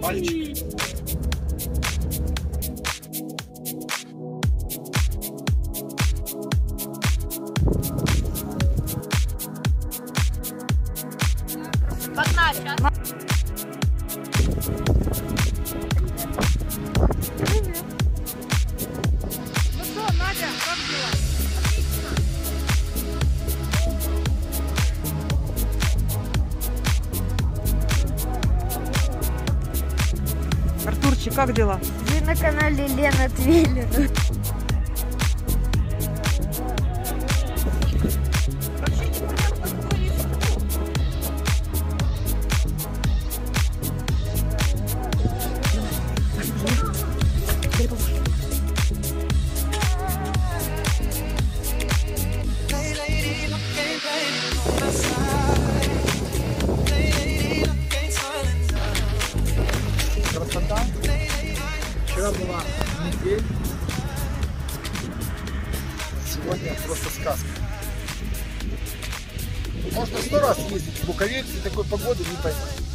빨리 끝나자. Как дела? Вы на канале Лена Твиллер. Метель. Сегодня просто сказка. Можно сто раз ездить в Буковель и такой погоды не поймать.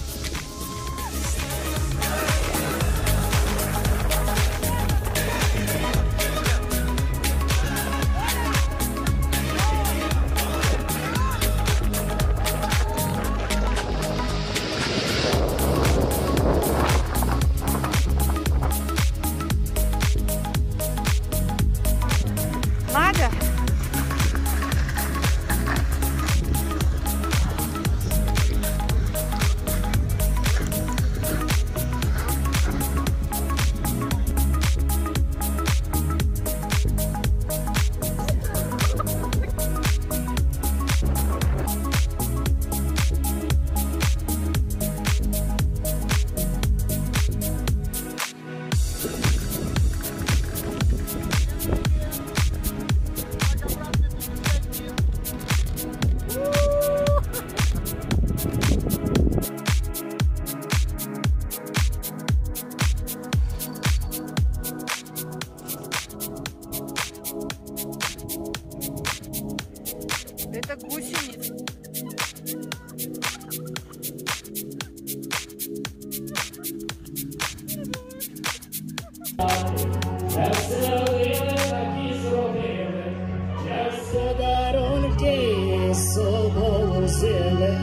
Собою взяли,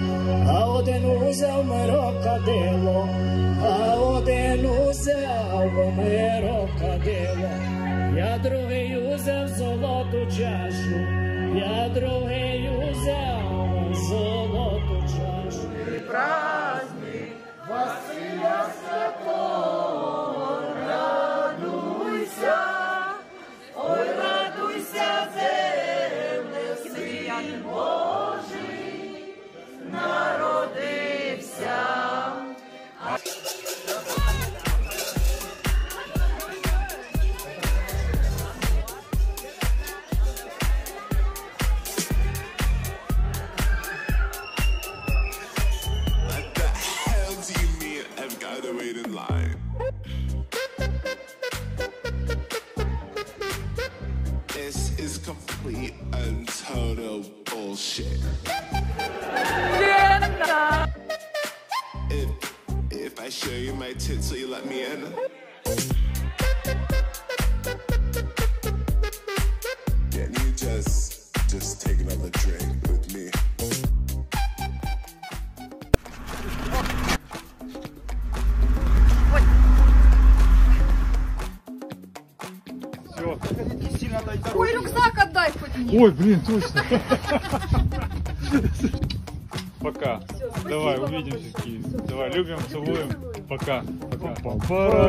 а один узяв мирокадило, а один узяв мирокадило. Я другий узяв золоту чашу, я другий узяв золоту чашу. What line? This is complete and total bullshit. If, if I show you my tits, will you let me in? Can you just Ой, блин, точно. Пока. Давай, увидимся, Киев. Давай, любим, целуем. Пока. Пока.